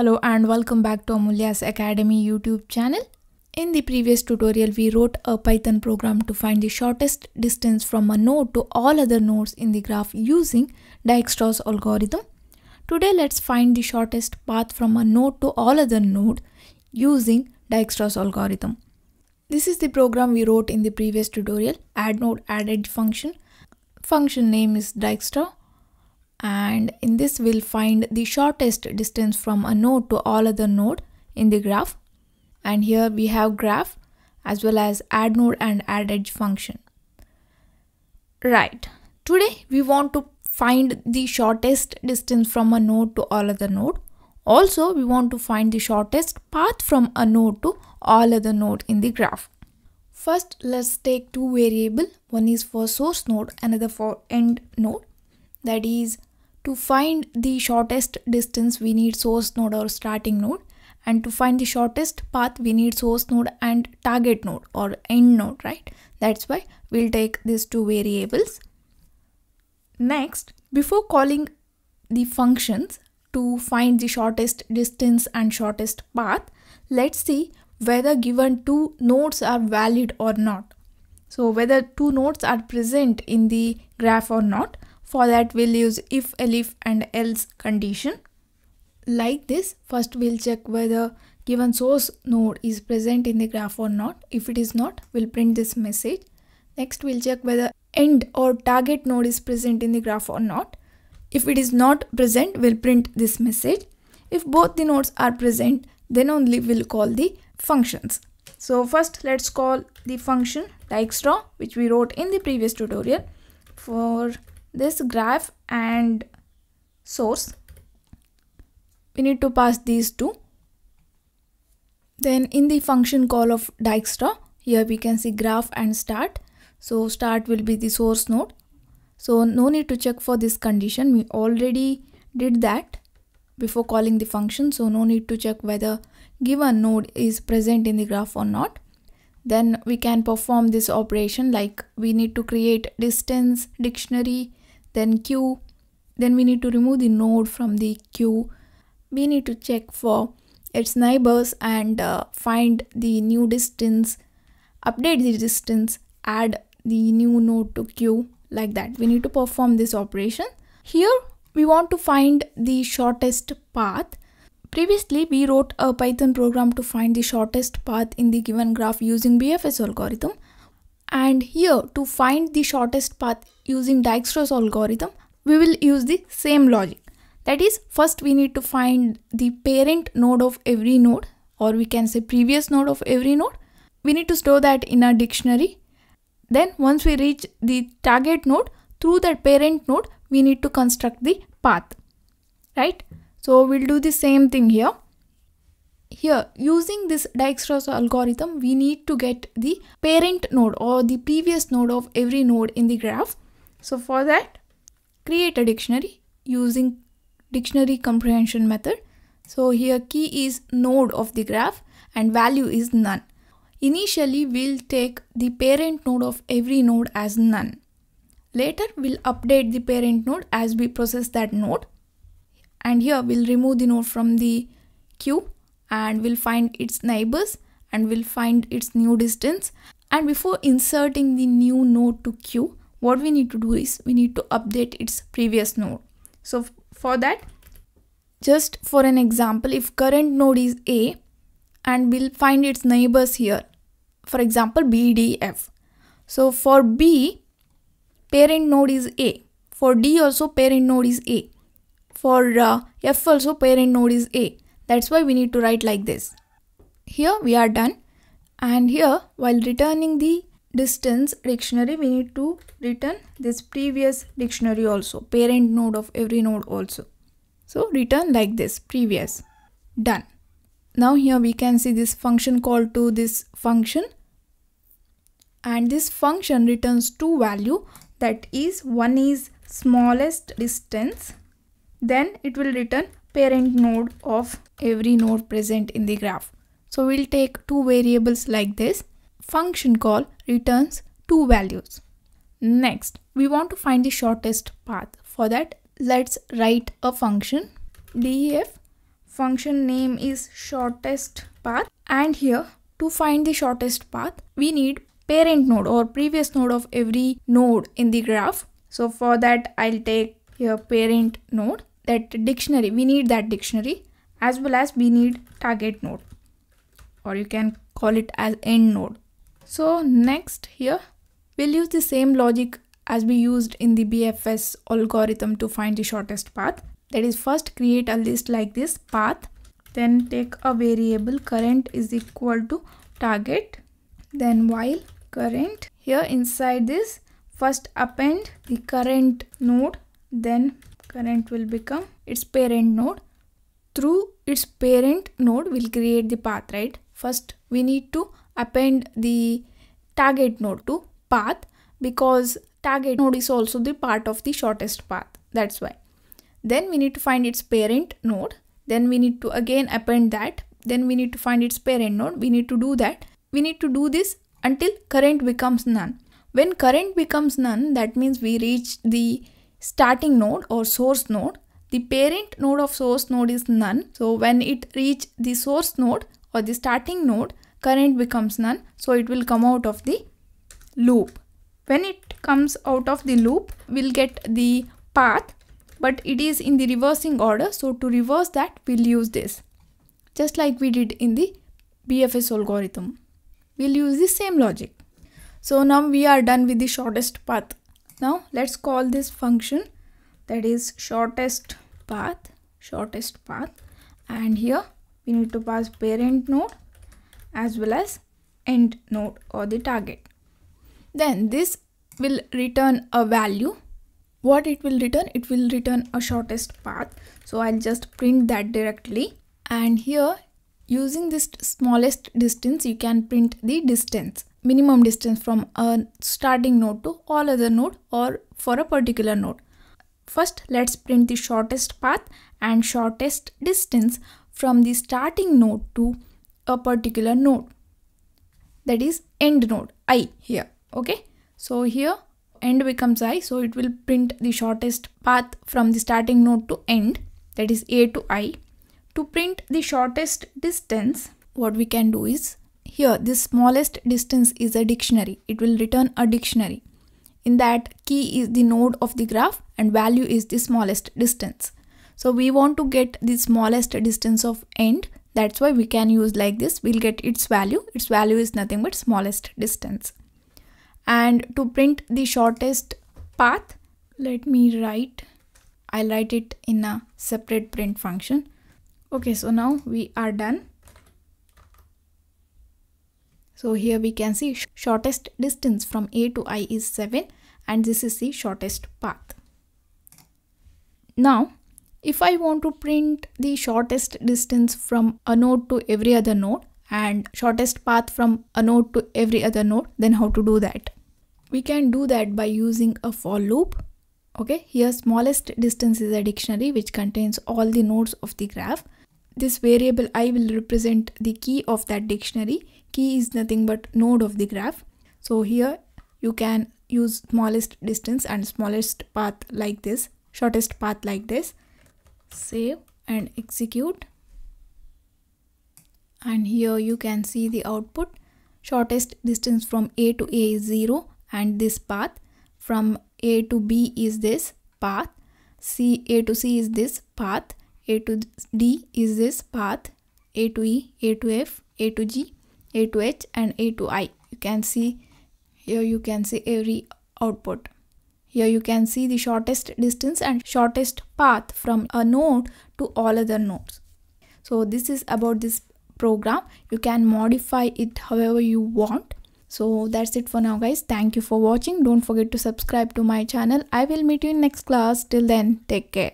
Hello and welcome back to Amulya's Academy YouTube channel. In the previous tutorial, we wrote a Python program to find the shortest distance from a node to all other nodes in the graph using Dijkstra's algorithm. Today, let's find the shortest path from a node to all other node using Dijkstra's algorithm. This is the program we wrote in the previous tutorial, add node add edge function. Function name is Dijkstra and in this we'll find the shortest distance from a node to all other node in the graph. And here we have graph as well as add node and add edge function. Right. Today we want to find the shortest distance from a node to all other node. Also we want to find the shortest path from a node to all other node in the graph. First let's take two variable. One is for source node another for end node. That is to find the shortest distance, we need source node or starting node. And to find the shortest path, we need source node and target node or end node, right? That's why we'll take these two variables. Next, before calling the functions to find the shortest distance and shortest path, let's see whether given two nodes are valid or not. So whether two nodes are present in the graph or not. For that we'll use if, elif and else condition. Like this, first we'll check whether given source node is present in the graph or not. If it is not, we'll print this message. Next we'll check whether end or target node is present in the graph or not. If it is not present, we'll print this message. If both the nodes are present, then only we'll call the functions. So first let's call the function Dijkstra which we wrote in the previous tutorial for this graph and source we need to pass these two. Then in the function call of Dijkstra here we can see graph and start. So start will be the source node. So no need to check for this condition. We already did that before calling the function. So no need to check whether given node is present in the graph or not. Then we can perform this operation like we need to create distance dictionary then queue then we need to remove the node from the queue we need to check for its neighbors and uh, find the new distance update the distance add the new node to queue like that. We need to perform this operation. Here we want to find the shortest path. Previously we wrote a python program to find the shortest path in the given graph using bfs algorithm and here to find the shortest path using Dijkstra's algorithm, we will use the same logic. That is, first we need to find the parent node of every node or we can say previous node of every node. We need to store that in a dictionary. Then once we reach the target node, through that parent node, we need to construct the path, right? So we'll do the same thing here. Here, using this Dijkstra's algorithm, we need to get the parent node or the previous node of every node in the graph. So for that, create a dictionary using dictionary comprehension method. So here key is node of the graph and value is none. Initially, we'll take the parent node of every node as none. Later, we'll update the parent node as we process that node. And here we'll remove the node from the queue and we'll find its neighbors and we'll find its new distance. And before inserting the new node to queue what we need to do is we need to update its previous node. So for that just for an example if current node is a and we'll find its neighbors here for example b d f. So for b parent node is a. For d also parent node is a. For uh, f also parent node is a that's why we need to write like this. Here we are done. And here while returning the distance dictionary, we need to return this previous dictionary also, parent node of every node also. So return like this, previous, done. Now here we can see this function call to this function and this function returns two value that is one is smallest distance then it will return parent node of every node present in the graph. So we'll take two variables like this. Function call returns two values. Next, we want to find the shortest path. For that, let's write a function def function name is shortest path and here to find the shortest path we need parent node or previous node of every node in the graph so for that i'll take here parent node that dictionary we need that dictionary as well as we need target node or you can call it as end node. So next here we'll use the same logic as we used in the BFS algorithm to find the shortest path. That is first create a list like this path then take a variable current is equal to target then while current here inside this first append the current node then current will become its parent node through its parent node will create the path right? First we need to append the target node to path because target node is also the part of the shortest path. That's why. Then we need to find its parent node. Then we need to again append that. Then we need to find its parent node. We need to do that. We need to do this until current becomes none. When current becomes none that means we reach the starting node or source node the parent node of source node is none. So when it reach the source node or the starting node current becomes none. So it will come out of the loop. When it comes out of the loop we'll get the path but it is in the reversing order. So to reverse that we'll use this. Just like we did in the BFS algorithm. We'll use the same logic. So now we are done with the shortest path. Now let's call this function that is shortest path shortest path. And here we need to pass parent node as well as end node or the target. Then this will return a value. What it will return? It will return a shortest path. So i'll just print that directly. And here using this smallest distance you can print the distance minimum distance from a starting node to all other node or for a particular node first let's print the shortest path and shortest distance from the starting node to a particular node. That is end node i here okay? So here end becomes i so it will print the shortest path from the starting node to end that is a to i. To print the shortest distance what we can do is here this smallest distance is a dictionary. It will return a dictionary in that key is the node of the graph and value is the smallest distance. So we want to get the smallest distance of end. That's why we can use like this. We'll get its value. Its value is nothing but smallest distance. And to print the shortest path let me write I'll write it in a separate print function. Okay so now we are done so here we can see shortest distance from a to i is 7 and this is the shortest path. Now if I want to print the shortest distance from a node to every other node and shortest path from a node to every other node then how to do that? We can do that by using a for loop. Okay here smallest distance is a dictionary which contains all the nodes of the graph. This variable i will represent the key of that dictionary key is nothing but node of the graph. So here you can use smallest distance and smallest path like this shortest path like this. Save and execute. And here you can see the output. Shortest distance from a to a is 0 and this path. From A to B is this path. C A to C is this path. A to D is this path. A to E A to F A to G A to H and A to I. You can see here you can see every output. Here you can see the shortest distance and shortest path from a node to all other nodes. So this is about this program. You can modify it however you want. So that's it for now guys. Thank you for watching. Don't forget to subscribe to my channel. I will meet you in next class. Till then take care